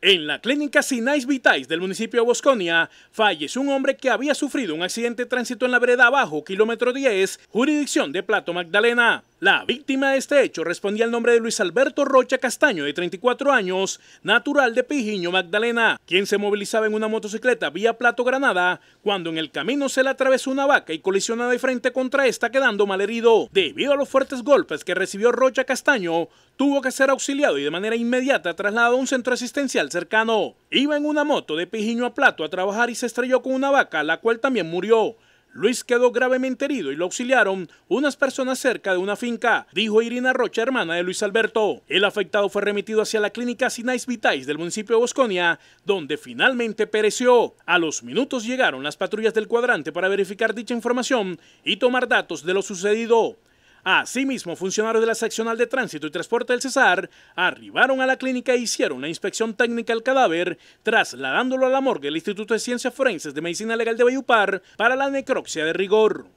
En la clínica Sinais Vitais del municipio de Bosconia, falleció un hombre que había sufrido un accidente de tránsito en la vereda abajo, kilómetro 10, jurisdicción de Plato Magdalena. La víctima de este hecho respondía al nombre de Luis Alberto Rocha Castaño, de 34 años, natural de Pijiño, Magdalena, quien se movilizaba en una motocicleta vía Plato Granada, cuando en el camino se le atravesó una vaca y colisiona de frente contra esta quedando malherido. Debido a los fuertes golpes que recibió Rocha Castaño, tuvo que ser auxiliado y de manera inmediata trasladado a un centro asistencial cercano. Iba en una moto de Pijiño a Plato a trabajar y se estrelló con una vaca, la cual también murió. Luis quedó gravemente herido y lo auxiliaron unas personas cerca de una finca, dijo Irina Rocha, hermana de Luis Alberto. El afectado fue remitido hacia la clínica Sinais Vitais del municipio de Bosconia, donde finalmente pereció. A los minutos llegaron las patrullas del cuadrante para verificar dicha información y tomar datos de lo sucedido. Asimismo, funcionarios de la seccional de tránsito y transporte del Cesar arribaron a la clínica e hicieron una inspección técnica al cadáver, trasladándolo a la morgue del Instituto de Ciencias Forenses de Medicina Legal de Bayupar para la necropsia de rigor.